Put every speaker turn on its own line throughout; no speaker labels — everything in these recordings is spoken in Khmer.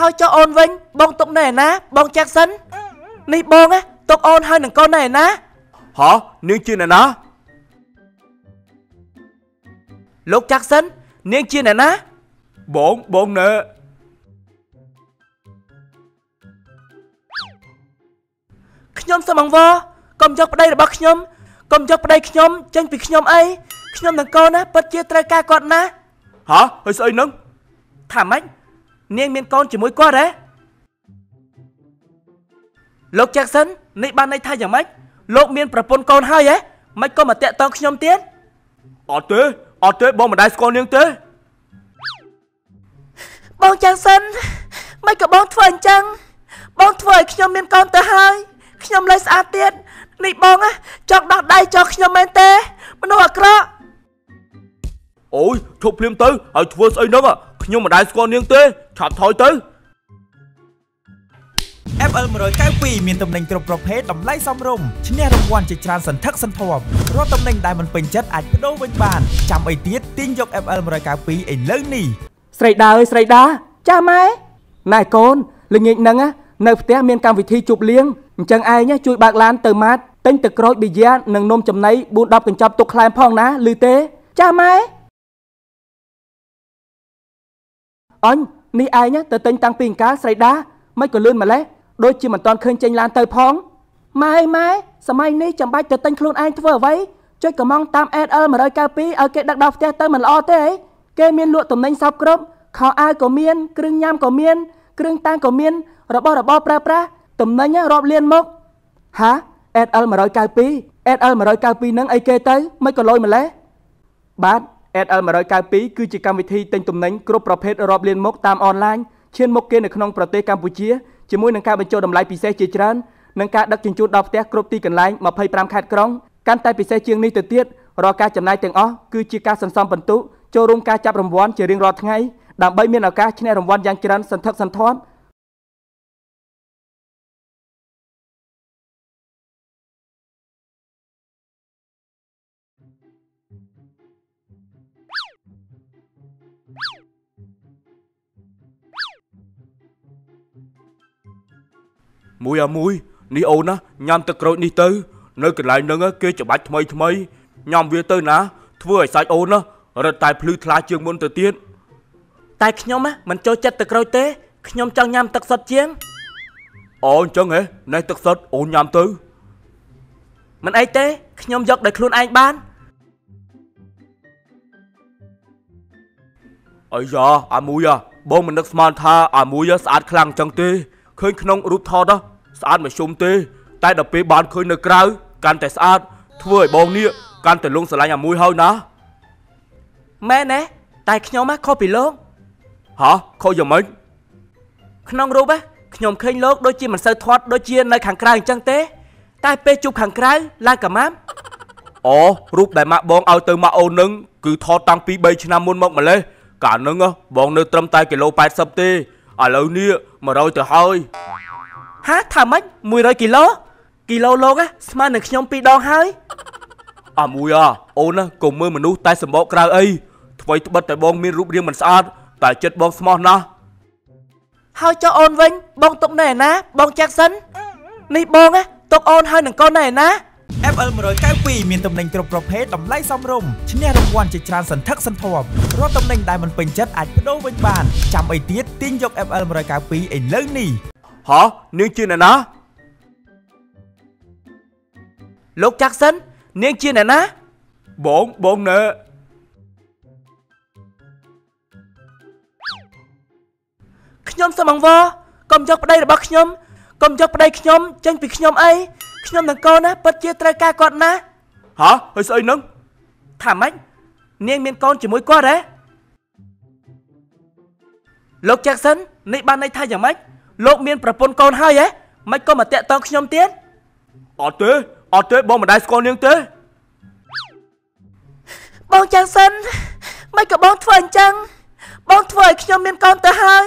ហើយចុះអូនវិញ បងទុកនៅឯណា បងចាក់សិននេះបងណាទុកអូនហើយនឹងកូននៅឯណា
ហ៎នាងជាអ្នកណា
លោកចាក់សិននាងជាអ្នកណា
បងបងណែ
ខ្ញុំសូមអង្វរកុំយកប្តីរបស់ខ្ញុំកុំយកប្តីខ្ញុំចេញពីខ្ញុំអីខ្ញុំនឹងកូនណាពិតជាត្រូវការគាត់ណាស់
ហ៎ហើយស្អីហ្នឹង
ថាម៉េច នាងមានកូនជាមួយគាត់ហ៎លោកចាក់សិននេះបានន័យថាយ៉ាងម៉េចលោកមានប្រពន្ធកូនហើយហ៎មិនក៏មកតាក់តងខ្ញុំទៀត
អត់ទេអត់ទេបងមិនដែលស្គាល់នាងទេ
បងចាក់សិនមិនក៏បងធ្វើអញ្ចឹងបងធ្វើឲ្យខ្ញុំមានកូនទៅហើយខ្ញុំលើស្អាតទៀតនេះបងណាចង់ដោះដៃចោលខ្ញុំមែនទេ មនុស្សអាក្រក់
អូយឈប់ភ្លាមទៅហើយធ្វើស្អីហ្នឹង ខ្ញុំមិនដែលស្គាល់នាងទេឆាប់ថយទៅ
FL 192មានតំណែងគ្រប់ប្រភេទតម្លៃសមរម្យឈ្នះរង្វាន់ជាច្រើនសន្ធឹកសន្ធាប់រាល់តំណែងដែលមិនពេញចិត្តអាចបដូរវិញបានចាំអីទៀតទាញយក FL 192ឥឡូវនេះ
ស្រីដាអើយស្រីដាចាស់ម៉ែណែកូនល្ងាចហ្នឹងណានៅផ្ទះមានកម្មវិធីជប់លៀងអញ្ចឹងឯងណាជួយបើកឡានទៅម៉ាត់ទិញទឹកក្រូចប៊ីយ៉ានិងនំចំណី4 10កញ្ចប់ទុកខ្លែមផងណាឮទេចាស់ម៉ែ អញនេះឯងណាទៅទិញតាំងពីអង្ការស្រីដាមិនក៏លឿនម្លេះដូចជាមិនតាន់ឃើញចេញឡានទៅផងម៉ែម៉ែសម័យនេះចាំបាច់ទៅទិញខ្លួនឯងធ្វើអ្វីចុចកំងតាម ADL 192ឲ្យគេដឹកដល់ផ្ទះទៅមិនល្អទេអីគេមានលក់ទំនិញសពគ្រប់ខោអាវក៏មានគ្រឿងញ៉ាំក៏មានគ្រឿងតាំងក៏មានរបស់របរប្រើប្រាស់ទំនិញរាប់លានមកហា ADL 192 ADL 192ហ្នឹងអីគេទៅមិនក៏លយម្លេះបាទ ADL 192គឺជាកម្មវិធីទិញទំនិញគ្រប់ប្រភេទរាប់លានមុខតាមអនឡាញឈានមុខគេនៅក្នុងប្រទេសកម្ពុជាជាមួយនឹងការបញ្ចូលតម្លៃពិសេសជាច្រើននិងការដឹកជញ្ជូនដល់ផ្ទះគ្រប់ទីកន្លែង25ខេត្តក្រុងកាន់តែពិសេសជាងនេះទៅទៀតរាល់ការចំណាយទាំងអស់គឺជាការសន្សំពិន្ទុចូលរួមការចាប់រង្វាន់ជារៀងរាល់ថ្ងៃដើម្បីមានឱកាសឈ្នះរង្វាន់យ៉ាងច្រើនសន្ធឹកសន្ធាប់
មួយអាមួយនេះអូនណាញ៉ាំទឹកក្រូចនេះទៅ នៅកន្លែងហ្នឹងគេច្បាច់ថ្មីថ្មីញ៉ាំវាទៅណា ធ្វើឲ្យសាច់អូនណារឹតតែភ្លឺថ្លាជាងមុនទៅទៀត
តែខ្ញុំណាមិនចូលចិត្តទឹកក្រូចទេខ្ញុំចង់ញ៉ាំទឹកសុទ្ធជាង
អូអញ្ចឹងហ៎ណែទឹកសុទ្ធអូនញ៉ាំទៅ
មិនអីទេខ្ញុំយកដោយខ្លួនឯងបាន
អាយ៉ាអាមួយអាបងមិននឹកស្មានថាអាមួយស្អាតខ្លាំងអញ្ចឹងទេ ឃើញក្នុងរូបថតស្អាតមួយជុំទេ តែដល់ពេលបានឃើញនៅក្រៅកាន់តែស្អាតធ្វើឲ្យបងនេះកាន់តែលងស្រឡាញ់អាមួយហើយណា
មែនទេតែខ្ញុំណាខុសពីលោក
ហ៎ខុសយ៉ាងម៉េច
ក្នុងរូបណាខ្ញុំឃើញលោកដូចជាមិនសូវធាត់ដូចជានៅខាងក្រៅអញ្ចឹងទេ តែពេលជួបខាងក្រៅឡើងកាម៉ាំ
អូរូបដែលម៉ាក់បងឲ្យទៅម៉ាក់អូននឹងគឺថតតាំងពី3ឆ្នាំមុនមកម្លេះកាលហ្នឹងបងនៅត្រឹមតែគីឡូ80ទេ ឥឡូវនេះ100ទៅហើយ
ហាថាម៉េច100គីឡូគីឡូលោកណាស្មើនឹងខ្ញុំពីរដងហើយ
អាមួយអាអូនណាកុំមើលមនុស្សតែសម្បកក្រៅអីថ្មីត្បិតតែបងមានរូបរាងមិនស្អាតតែចិត្តបងស្មោះណាស់
ហើយចុះអូនវិញបងទុកនៅឯណាបងចាក់សិននេះបងណាទុកអូនហើយនឹងកូននៅឯណា
FL 192មានតំណែងគ្រប់ប្រភេទតម្លៃសមរម្យឈ្នះរង្វាន់ជាច្រើនសន្ធឹកសន្ធាប់រាល់តំណែងដែលមិនពេញចិត្តអាចបដូរវិញបានចាំអីទៀតទាញយក FL 192ឥឡូវនេះ
ហ៎នាងជាអ្នកណា
លោកចាក់សិននាងជាអ្នកណា
បងបងណែ
ខ្ញុំសូមអង្វរកុំយកប្តីរបស់ខ្ញុំកុំយកប្តីខ្ញុំចេញពីខ្ញុំអី ខ្ញុំនឹងកូនណាពិតជាត្រូវការគាត់ណាស់
ហ៎ហើយស្អីហ្នឹង
ថាម៉េចនាងមានកូនជាមួយគាត់ហ៎លោកចាក់សិននេះបានន័យថាយ៉ាងម៉េចលោកមានប្រពន្ធកូនហើយហ៎មិនក៏មកតាក់តងខ្ញុំទៀត
អត់ទេអត់ទេបងមិនដែលស្គាល់នាងទេ
បងចាក់សិនមិនក៏បងធ្វើអញ្ចឹងបងធ្វើឲ្យខ្ញុំមានកូនទៅហើយ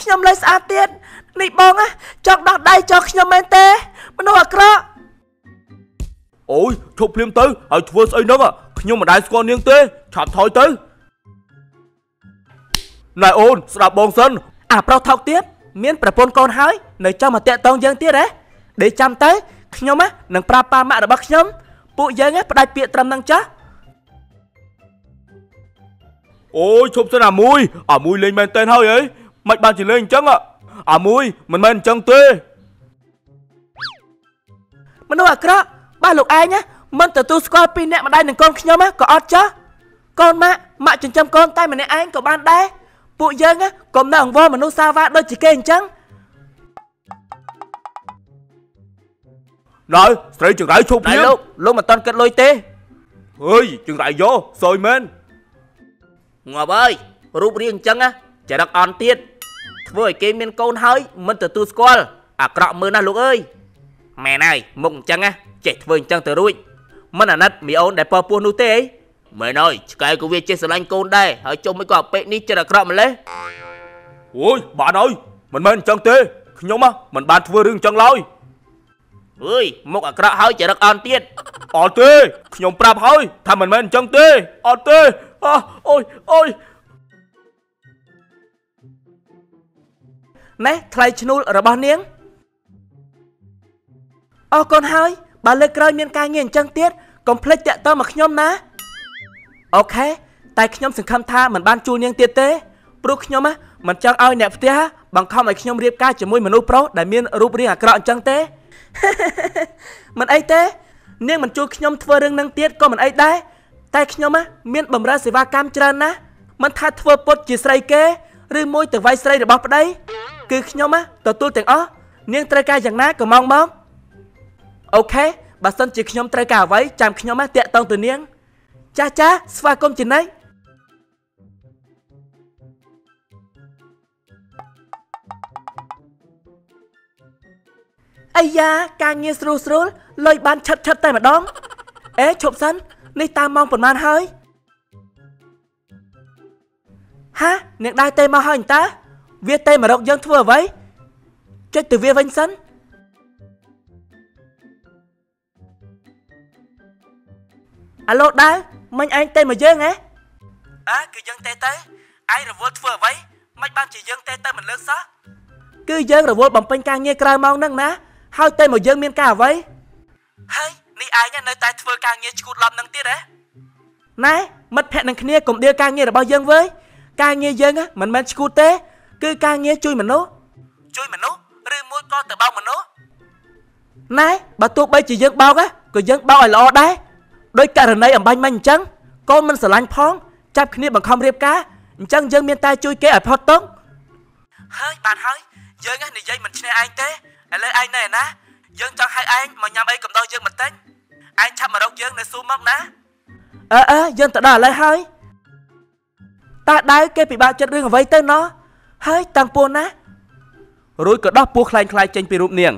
ខ្ញុំលើស្អាតទៀតនេះបងណាចង់ដោះដៃចោលខ្ញុំមែនទេមនុស្សអាក្រក់
អូយឈប់ភ្លាមទៅហើយធ្វើស្អីហ្នឹងខ្ញុំមិនដែលស្គាល់នាងទេឆាប់ថយទៅណែអូនស្ដាប់បងសិន
អាប្រុសថោកទៀតមានប្រពន្ធកូនហើយនៅចង់មកតាក់តងយើងទៀតហ៎ដេកចាំទៅខ្ញុំណានឹងប្រាប់ប៉ាម៉ាក់របស់ខ្ញុំពួកយើងណាផ្ដាច់ពាក្យត្រឹមនឹងចាស់
អូយឈប់សិនអាមួយអាមួយលេងមែនតើហើយអីមិនបានជាលេងអញ្ចឹងហ៎អាមួយមិនមែនអញ្ចឹងទេ
មនុស្សអាក្រក់ បាទលោកឯងណាមិនទទួលស្គាល់ពីអ្នកម្ដាយនឹងកូនខ្ញុំណាក៏អត់ចាស់កូនម៉ាក់ម៉ាក់ចិញ្ចឹមកូនតែម្នាក់ឯងក៏បានដែរពួកយើងណាកុំនៅអង្វរមនុស្សសាវ៉ាដូចជាគេអញ្ចឹង
ណើស្រីចង្រៃឈប់
តែ
ភ្លាម
លោកលោកមិនតន់គិតលុយទេ
អើយចង្រៃយកសយមែន
ងាប់អើយរូបរាងអញ្ចឹងណាចរិតអន់ទៀតធ្វើឲ្យគេមានកូនហើយមិនទទួលស្គាល់អាក្រក់មើលណាស់លោកអើយ មែនហើយមុខអញ្ចឹងណាចេះធ្វើអញ្ចឹងទៅរួចមិនអាណិតមីអូនដែលពពោះនោះទេអីមែនហើយឆ្កែក៏វាចេះស្រឡាញ់កូនដែរហើយចុះមិនក៏អាពេកនេះចិត្តអាក្រក់ម្លេះ
អូយបានហើយមិនមែនអញ្ចឹងទេខ្ញុំហ៎មិនបានធ្វើរឿងអញ្ចឹងឡើយ
អើយមុខអាក្រក់ហើយចរិតអន់ទៀត
អត់ទេខ្ញុំប្រាប់ហើយថាមិនមែនអញ្ចឹងទេអត់ទេអោះអូយអូយ
ណែថ្លៃឈ្នួលរបស់នាង អរគុណហើយបើលើកក្រោយមានការងារអញ្ចឹងទៀតកុំភ្លេចតាក់ទងមកខ្ញុំណាអូខេតែខ្ញុំសង្ឃឹមថាមិនបានជួលនាងទៀតទេព្រោះខ្ញុំណាមិនចង់ឲ្យអ្នកផ្ទះបង្ខំឲ្យខ្ញុំរៀបការជាមួយមនុស្សប្រុសដែលមានរូបរាងអាក្រក់អញ្ចឹងទេមិនអីទេនាងមិនជួលខ្ញុំធ្វើរឿងនឹងទៀតក៏មិនអីដែរតែខ្ញុំណាមានបម្រើសេវាកម្មច្រើនណាស់មិនថាធ្វើពុតជាស្រីគេឬមួយទៅវាយស្រីរបស់ប្តីគឺខ្ញុំណាទទួលទាំងអស់នាងត្រូវការយ៉ាងណាក៏មកមក អូខេបើសិនជាខ្ញុំត្រូវការអ្វីចាំខ្ញុំណាតាក់តងទៅនាង ចាស់ចាស់ស្វាគមន៍ចំណេញអាយ៉ាការងារស្រួលស្រួលលុយបានឆិតឆិតតែម្ដងអេឈប់សិននេះតាមម៉ោងប៉ុន្មានហើយហានាងដើរទេមកហើយអញ្តើវាទេមករកយើងធ្វើអ្វីចុចទៅវាវិញសិន អាឡូដើរមិញឯងទេមកយើងហ៎អើគឺយើងទេទៅឯងរវល់ធ្វើអ្វីមិនបានជាយើងទេទៅមិនលើកសោះគឺយើងរវល់បំពេញការងារក្រៅម៉ោងហ្នឹងណាហើយទេមកយើងមានការអ្វីហើយនេះឯងនៅតែធ្វើការងារឈួតឡប់ហ្នឹងទៀតហ៎ណែមិត្តភក្តិនឹងគ្នាកុំដៀលការងាររបស់យើងវើយការងារយើងណាមិនមែនឈួតទេ គឺការងារជួយមនុស្សជួយមនុស្សឬមួយក៏ទៅបោកមនុស្សណែបើទោះបីជាយើងបោកណាក៏យើងបោកឲ្យល្អដែរ ដោយករណីអំបញ្ញមិញអញ្ចឹងកូនមិនស្រឡាញ់ផង ចាប់គ្នាបង្ខំរៀបការអញ្ចឹងយើងមានតែជួយគេឲ្យផុតទុកហើយបានហើយយើងណានិយាយមិនឈ្នះឯងទេឥឡូវឯងនៅឯណាយើងចង់ហៅឯងមកញ៉ាំអីកំដរយើងបន្តិចឯងឆាប់មករកយើងនៅស៊ូមកណាអើអើយើងទៅដល់ឥឡូវហើយតើដៅគេពិបាកចិត្តរឿងអ្វីទៅណោះហើយតាំងពួនណា
រួចក៏ដោះពោះខ្លែងខ្លាយចេញពីរូបនាង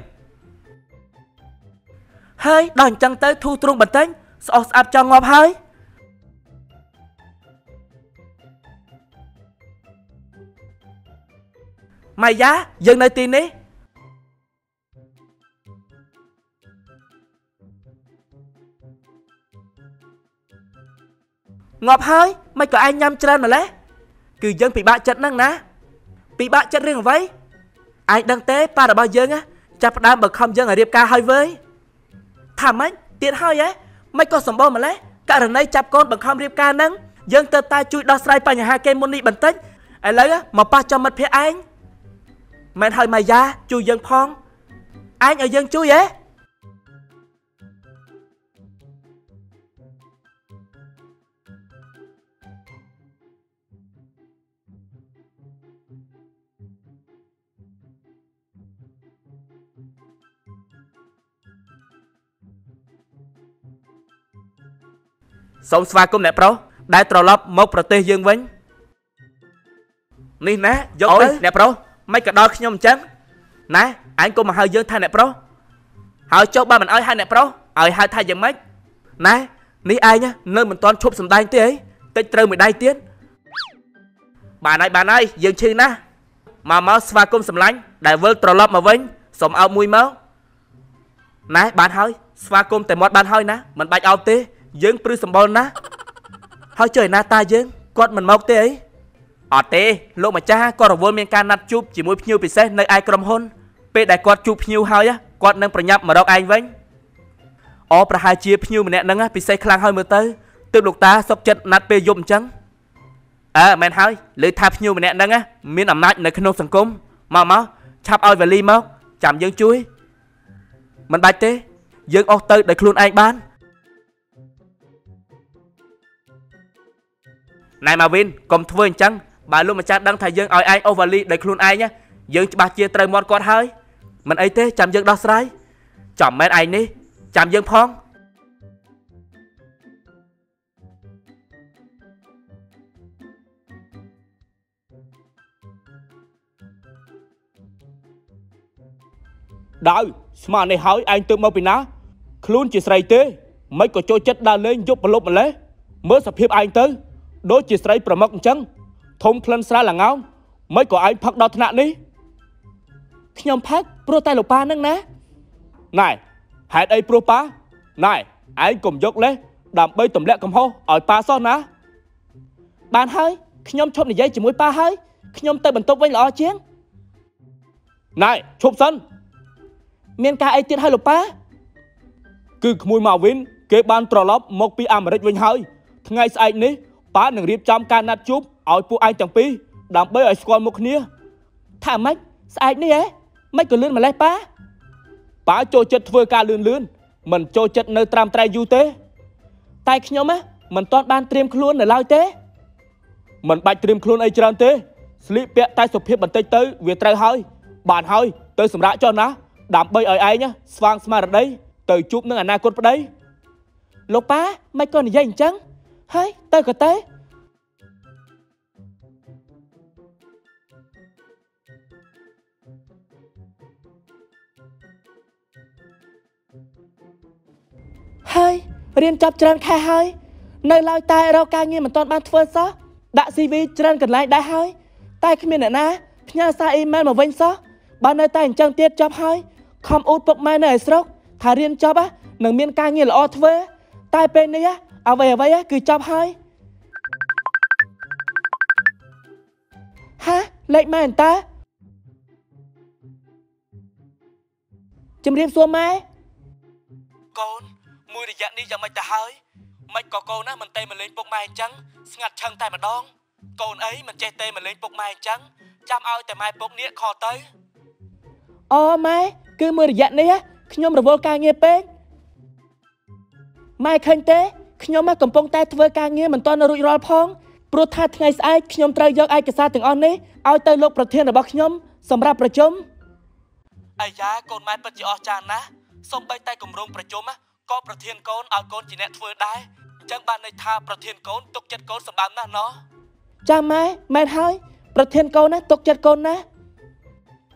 ហើយដល់អញ្ចឹងទៅធូរទ្រង់បន្តិច ស្អុះស្អាប់ចង់ងាប់ហើយម៉ាយ៉ាយើងនៅទីនេះងាប់ហើយមិនក៏ឯងញ៉ាំច្រើនម្លេះគឺយើងពិបាកចិត្តហ្នឹងណាពិបាកចិត្តរឿងអ្វីឯងដឹងទេប៉ារបស់យើងណាចាប់ផ្ដើមបង្ខំយើងឲ្យរៀបការហើយវើយថាម៉េចទៀតហើយហ៎ មិនក៏សម្បូរម្លេះករណីចាប់កូនបង្ខំរៀបការហ្នឹងយើងទៅតែជួយដោះស្រាយបញ្ហាគេមុននេះបន្តិចឥឡូវមកប៉ះចំមិត្តភក្តិឯងមិនហើយម៉ាយ៉ាជួយយើងផងឯងឲ្យយើងជួយហ៎ សូមស្វាគមន៍អ្នកប្រុសដែលត្រឡប់មកប្រទេសយើងវិញនេះណាយក
អូយ
ទៅអ្នកប្រុសមិនក៏ដល់ខ្ញុំអញ្ចឹងណាអញកុំមកហៅយើងថាអ្នកប្រុសហើយចុះបើមិនឲ្យហៅអ្នកប្រុសឲ្យហៅថាយ៉ាងម៉េចណានេះឯងណានៅមិនទាន់ឈប់សម្ដែងទេអីតិចត្រូវមួយដៃទៀតបានហើយបានហើយយើងឈឺណាស់មកមកស្វាគមន៍សម្លាញ់ដែលវិលត្រឡប់មកវិញសូមអោបមួយមកណែបានហើយស្វាគមន៍តែមាត់បានហើយណាមិនបាច់អោបទេ យើងព្រឺសម្បល់ណាស់ហើយចុះឯណាតាយើងគាត់មិនមកទេអីអត់ទេលោកម្ចាស់គាត់រវល់មានការណាត់ជួបជាមួយភ្ញៀវពិសេសនៅឯក្រុមហ៊ុន ពេលដែលគាត់ជួបភ្ញៀវហើយគាត់នឹងប្រញាប់មករកឯងវិញអូប្រហែលជាភ្ញៀវម្នាក់ហ្នឹងពិសេសខ្លាំងហើយមើលទៅទើបលោកតាសុកចិត្តណាត់ពេលយប់អញ្ចឹងអើមែនហើយលើថាភ្ញៀវម្នាក់ហ្នឹងមានអំណាចនៅក្នុងសង្គមមកមកឆាប់ឲ្យវេលីមកចាំយើងជួយមិនបាច់ទេ យើងអស់ទៅដោយខ្លួនឯងបាន ណែម៉ាវីនកុំធ្វើអញ្ចឹងបើលោកម្ចាស់ដឹងថាយើងឲ្យឯងអូវ៉ាលីដោយខ្លួនឯងយើងច្បាស់ជាត្រូវមាត់គាត់ហើយមិនអីទេចាំយើងដោះស្រាយចាំមែនឯងនេះចាំយើងផង
ដាវស្មាននេះហើយឯងទៅមកពីណា ខ្លួនជាស្រីទេមិនក៏ចូលចិត្តដើរលេងយប់ប្រលប់ម្លេះមើលសភាពឯងទៅ ដូចជាស្រីប្រមឹកអញ្ចឹងធំក្លិនស្រាលល្ងោមមិនក៏ឯងផឹកដល់ថ្នាក់នេះ
ខ្ញុំផឹកព្រោះតែលោកប៉ានឹងណា
ណែហេតុអីព្រោះប៉ាណែឯងកុំយកលេសដើម្បីទម្លាក់កំហុសឲ្យប៉ាសោះណា
បានហើយខ្ញុំឈប់និយាយជាមួយប៉ាហើយខ្ញុំទៅបន្ទប់វិញល្អជាង
ណែឈប់សិន
មានការអីទៀតហើយលោកប៉ា
គឺក្មួយម៉ាវិនគេបានត្រឡប់មកពីអាមេរិកវិញហើយថ្ងៃស្អែកនេះ ប៉ានឹងរៀបចំការណាត់ជួបឲ្យពួកឯងទាំងពីរដើម្បីឲ្យស្គាល់មុខគ្នា
ថាម៉េចស្អែកនេះហ៎មិនក៏លឿនម្លេះប៉ា
ប៉ាចូលចិត្តធ្វើការលឿនលឿនមិនចូលចិត្តនៅត្រាំត្រែយូរទេ
តែខ្ញុំណាមិនទាន់បានត្រៀមខ្លួននៅឡើយទេ
មិនបាច់ត្រៀមខ្លួនអីច្រើនទេស្លៀកពាក់តែសុភាពបន្តិចទៅវាត្រូវហើយ បានហើយទៅសម្រាប់ចុះណាដើម្បីឲ្យឯងស្វាងស្មារតីទៅជួបនឹងអនាគតប្តី
លោកប៉ាមិនក៏និយាយអញ្ចឹង ហើយទៅក៏ទៅហើយរៀនចប់ច្រើនខែហើយ នៅឡើយតែរកការងារមិនទាន់បានធ្វើសោះដាក់ CV ច្រើនកន្លែងដែរហើយ តែគ្មានអ្នកណាផ្ញើសារអ៊ីមែលមកវិញសោះបើនៅតែអញ្ចឹងទៀតចប់ហើយខំអ៊ូតពុកម៉ែនៅឯស្រុកថារៀនចប់នឹងមានការងារល្អធ្វើតែពេលនេះ អ្វីអ្វីគឺចប់ហើយហាលេខម៉ែអន្តើជំរាបសួរម៉ែ
កូនមួយរយៈនេះយ៉ាងម៉េចទៅហើយមិនក៏កូនណាមិនទេមកលេងពុកម៉ែអញ្ចឹងស្ងាត់ឆឹងតែម្ដង កូនអីមិនចេះទេមកលេងពុកម៉ែអញ្ចឹងចាំឲ្យតែម៉ែពុកនេះខលទៅ
អូម៉ែគឺមួយរយៈនេះខ្ញុំរវល់ការងារពេកម៉ែឃើញទេ ខ្ញុំកំពុងតែធ្វើការងារមិនទាន់រួចរាល់ផងព្រោះថាថ្ងៃស្អែកខ្ញុំត្រូវយកឯកសារទាំងអស់នេះឲ្យទៅលោកប្រធានរបស់ខ្ញុំសម្រាប់ប្រជុំ
អាយ៉ាកូនម៉ែពិតជាអស្ចារ្យណាស់សូម្បីតែគម្រោងប្រជុំក៏ប្រធានកូនឲ្យកូនជាអ្នកធ្វើដែរអញ្ចឹងបានន័យថាប្រធានកូនទុកចិត្តកូនសម្បើមណាស់ណោះ
ចាម៉ែមែនហើយប្រធានកូនណាទុកចិត្តកូនណា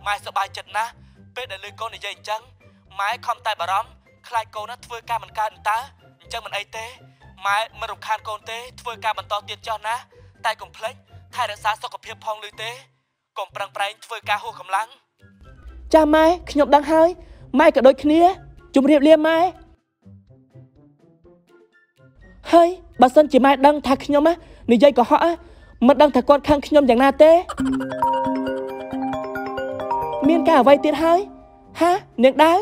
ម៉ែសប្បាយចិត្តណាស់ពេលដែលលើកូននិយាយអញ្ចឹងម៉ែខំតែបារម្ភខ្លាចកូនណាធ្វើការមិនកើតតើអញ្ចឹងមិនអីទេ ម៉ែមិនរំខានកូនទេ ធ្វើការបន្តទៀតចោះណា តែកុំភ្លេចថែរក្សាសុខភាពផងលឺទេកុំប្រឹងប្រែងធ្វើការហួសកម្លាំង
ចាម៉ែខ្ញុំដឹងហើយម៉ែក៏ដូចគ្នាជម្រាបលាម៉ែហើយបើសិនជាម៉ែដឹងថាខ្ញុំនិយាយកុហកមិនដឹងថាគាត់ខឹងខ្ញុំយ៉ាងណាទេ មានការអ្វីទៀតហើយហានាងដាវ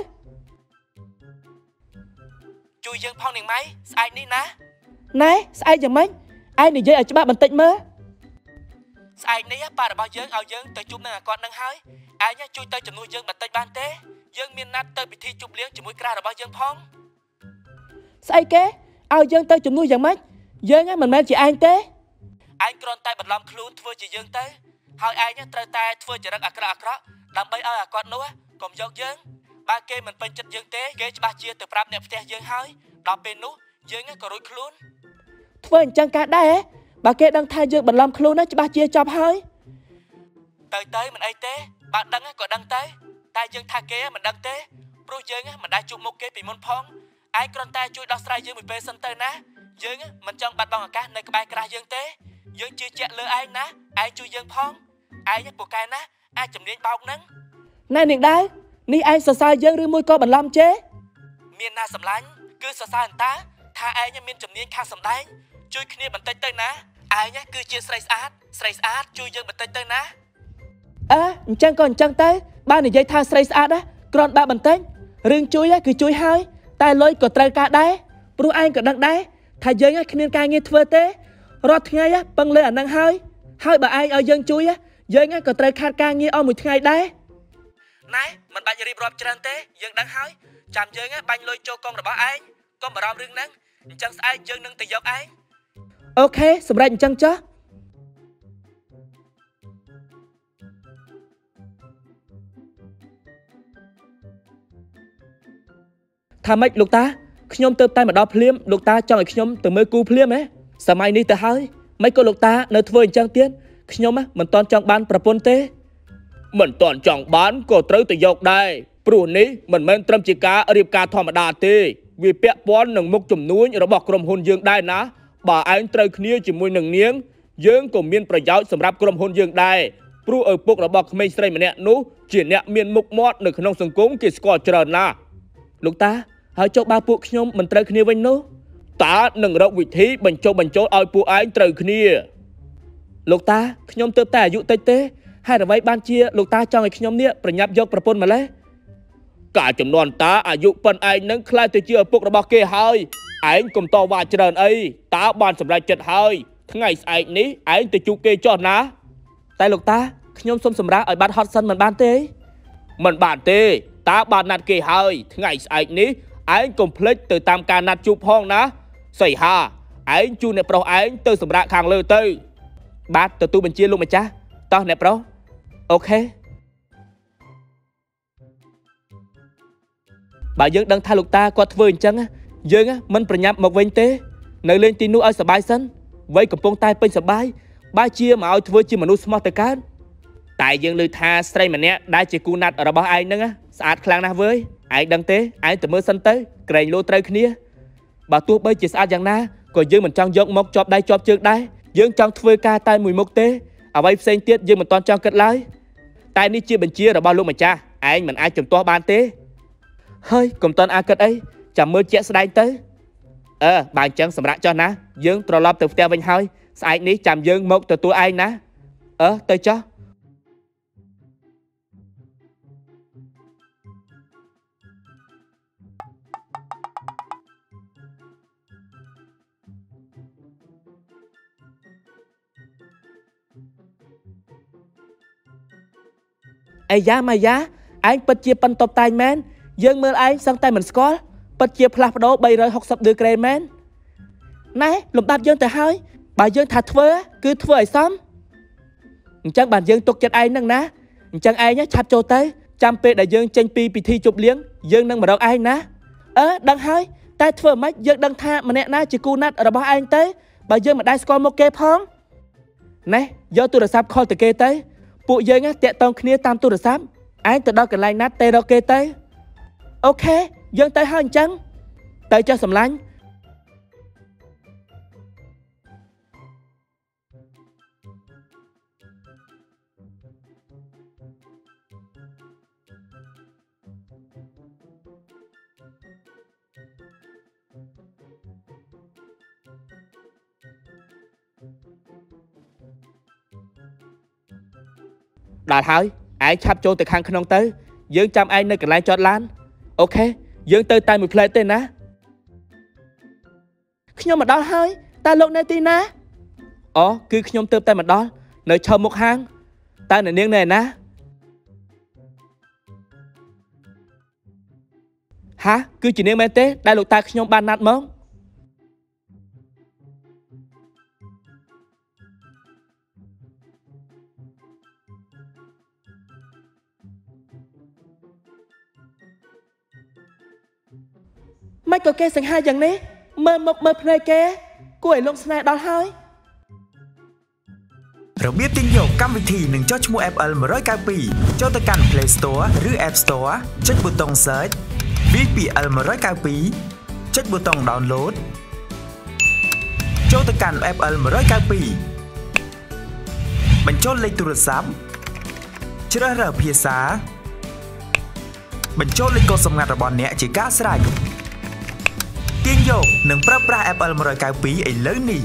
ជួយយើងផងនាងម៉ៃស្អែកនេះណា
ណែស្អែកយ៉ាងម៉េចឯងនិយាយឲ្យច្បាស់បន្តិចមើល
ស្អែកនេះប៉ារបស់យើងឲ្យយើងទៅជួបនឹងអាគាត់នឹងហើយឯងជួយទៅជំនួសយើងបន្តិចបានទេ យើងមានណាត់ទៅពិធីជប់លៀងជាមួយក្រារបស់យើងផង
ស្អីគេឲ្យយើងទៅជំនួសយ៉ាងម៉េចយើងមិនមែនជាឯងទេ
ឯងគ្រាន់តែបន្លំខ្លួនធ្វើជាយើងទៅហើយឯងត្រូវតែធ្វើចរិតអាក្រក់អាក្រក់ដើម្បីឲ្យអាគាត់នោះកុំយកយើង បើគេមិនពេញចិត្តយើងទេគេច្បាស់ជាទៅប្រាប់អ្នកផ្ទះយើងហើយដល់ពេលនោះយើងក៏រួចខ្លួន
ធ្វើអញ្ចឹងកើតដែរបើគេដឹងថាយើងបន្លំខ្លួនណាច្បាស់ជាចប់ហើយ
ទៅទៅមិនអីទេបើដឹងក៏ដឹងទៅតែយើងថាគេមិនដឹងទេព្រោះយើងមិនដែលជួបមុខគេពីមុនផងឯងគ្រាន់តែជួយដោះស្រាយយើងមួយពេលសិនទៅណាយើងមិនចង់បាត់បង់ឱកាសនៅក្បែរក្រាស់យើងទេយើងជឿជាក់លើឯងណាឯងជួយយើងផងឯងពូកែណាអាចជំនាញបោកនឹង
ណែនាងដែរ នេះឯងសរសើរយើងឬមួយក៏បន្លំជេ
មានណាសម្លាញ់គឺសរសើរអន្តា ថាឯងមានជំនាញខាងសម្ដែងជួយគ្នាបន្តិចទៅណា
ឯងគឺជាស្រីស្អាតស្រីស្អាតជួយយើងបន្តិចទៅណាអើអញ្ចឹងក៏អញ្ចឹងទៅបើនិយាយថាស្រីស្អាតណាគ្រាន់បើបន្តិចរឿងជួយគឺជួយហើយ តែលុយក៏ត្រូវការដែរព្រោះឯងក៏ដឹងដែរថាយើងគ្មានការងារធ្វើទេរាល់ថ្ងៃពឹងលើអានឹងហើយហើយបើឯងឲ្យយើងជួយយើងក៏ត្រូវខាត់ការងារអស់មួយថ្ងៃដែរ ណែមិនបាច់រៀបរាប់ច្រើនទេយើងដឹងហើយចាំយើងបាញ់លុយចូលកងរបស់ឯងកុំបារម្ភរឿងហ្នឹងអញ្ចឹងស្អែកយើងនឹងទៅយកឯងអូខេសម្រាប់អញ្ចឹងចុះថាម៉េចលោកតាខ្ញុំទៅតែមកដល់ភ្លាមលោកតាចង់ឲ្យខ្ញុំទៅមើលគូភ្លាមហ៎សម័យនេះទៅហើយមិនក៏លោកតានៅធ្វើអញ្ចឹងទៀតខ្ញុំមិនតន់ចង់បានប្រពន្ធទេ មិនតន់ចង់បានក៏ត្រូវទៅយកដែរព្រោះនេះមិនមែនត្រឹមជាការរៀបការធម្មតាទេវាពាក់ព័ន្ធនឹងមុខជំនួញរបស់ក្រុមហ៊ុនយើងដែរណាបើឯងត្រូវគ្នាជាមួយនឹងនាង យើងក៏មានប្រយោជន៍សម្រាប់ក្រុមហ៊ុនយើងដែរព្រោះឪពុករបស់ក្មេងស្រីម្នាក់នោះជាអ្នកមានមុខមាត់នៅក្នុងសង្គមគេស្គាល់ច្រើនណាស់លោកតាហើយចុះបើពួកខ្ញុំមិនត្រូវគ្នាវិញនោះតើនឹងរកវិធីបញ្ចុះបញ្ចូលឲ្យពួកឯងត្រូវគ្នា លោកតាខ្ញុំទើបតែអាយុតិចទេ ហេតុអ្វីបានជាលោកតាចង់ឲ្យខ្ញុំនេះប្រញាប់យកប្រពន្ធម្លេះកាលចំនួនតាអាយុប៉ុនឯងនឹងខ្លាចទៅជាឪពុករបស់គេហើយឯងកុំតវ៉ាច្រើនអីតើបានសម្រេចចិត្តហើយថ្ងៃស្អែកនេះឯងទៅជួបគេចោះណា តែលោកតាខ្ញុំសុំសម្រាប់ឲ្យបាត់ហត់សិនមិនបានទេមិនបានទេតើបានណាត់គេហើយថ្ងៃស្អែកនេះឯងកុំភ្លេចទៅតាមការណាត់ជួបផងណាសីហាឯងជួអ្នកប្រុសឯងទៅសម្រាប់ខាងលើទៅ បាទទទួលបញ្ជាលោកម្ចាស់តោះអ្នកប្រុស អូខេបើយើងដឹងថាលោកតាគាត់ធ្វើអញ្ចឹងយើងមិនប្រញាប់មកវិញទេ នៅលេងទីនោះឲ្យសបាយសិនវ័យកំពុងតែពេញសបាយបើជាមកឲ្យធ្វើជាមនុស្សស្មោះទៅកើតតែយើងលើថាស្រីម្នាក់ដែលជាគូណាត់របស់ឯងហ្នឹងស្អាតខ្លាំងណាស់វើយឯងដឹងទេឯងទៅមើលសិនទៅក្រែងលោត្រូវគ្នាបើទោះបីជាស្អាតយ៉ាងណាក៏យើងមិនចង់យកមកជាប់ដៃជាប់ជើងដែរយើងចង់ធ្វើការតែមួយមុខទេអ្វីផ្សេងទៀតយើងមិនទាន់ចង់គិតឡើយ តែនេះជាបញ្ជារបស់លោកម្ចាស់ឯងមិនអាចជំទាស់បានទេហើយកុំតន់អាគិតអីចាំមើលជាក់ស្ដែងទៅអឺបើអញ្ចឹងសម្រាប់ចោះណាយើងត្រឡប់ទៅផ្ទះវិញហើយស្អែកនេះចាំយើងមកទទួលឯងណាអឺទៅចោះ អាយ៉ាម៉ាយ៉ាឯងពិតជាប៉ិនតបតែងមែនយើងមើលឯងសឹងតែមិនស្គាល់ពិតជាផ្លាស់ប្ដូរ360ដឺក្រេមែនណែលំដាប់យើងទៅហើយបើយើងថាធ្វើគឺធ្វើឲ្យសមអញ្ចឹងបានយើងទុកចិត្តឯងនឹងណាអញ្ចឹងឯងឆាប់ចូលទៅចាំពេលដែលយើងចេញពីពិធីជប់លៀងយើងនឹងមករកឯងណាអឺដឹងហើយតែធ្វើម៉េចយើងដឹងថាម្នាក់ណាជាគូណាត់របស់ឯងទៅបើយើងមិនដែលស្គាល់មុខគេផងណែយកទូរស័ព្ទខលទៅគេទៅ ពួកយើងតាក់តងគ្នាតាមទូរស័ព្ទឯងទៅដល់កន្លែងណាត់ទេរកគេទៅអូខេយើងទៅហើយអញ្ចឹងទៅចុះសម្លាញ់ ដល់ហើយឯងឆាប់ចូលទៅខាងក្នុងទៅ យើងចាំឯងនៅកន្លែងចតឡានអូខេយើងទៅតែមួយផ្លែតទេណាខ្ញុំមកដល់ហើយតើលោកនៅទីណាអូគឺខ្ញុំទៅតែមកដល់នៅឈើមុខហាងតើអ្នកនាងនៅណាហាគឺជានាងមែនទេដែលលោកតាខ្ញុំបានណាត់មក មិនក៏គេសង្ហាយ៉ាងនេះមើលមុខមើលភ្នែកគេគួរឲ្យលោកស្នេហ៍ដល់ហើយ
របៀបទិញយកកម្មវិធីនឹងចុះឈ្មោះ FL 192ចូលទៅកាន់ Play Store ឬ App Store ចុចប៊ូតុង Search VPL 192ចុចប៊ូតុង Download ចូលទៅកាន់ FL 192បញ្ចូលលេខទូរស័ព្ទជ្រើសរើសភាសា បញ្ចូលលេខកូដសម្ងាត់របស់អ្នកជាការស្រេច ទាញយកនិងប្រើប្រាស់ Apple 192ឥឡូវនេះ